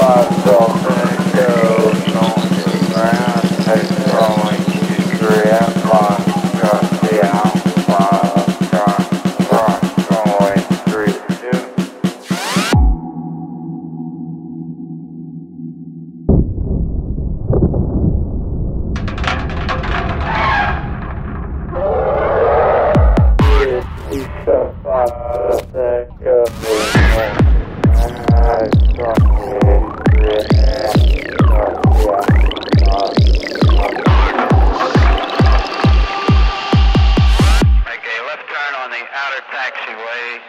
Five. taxiway.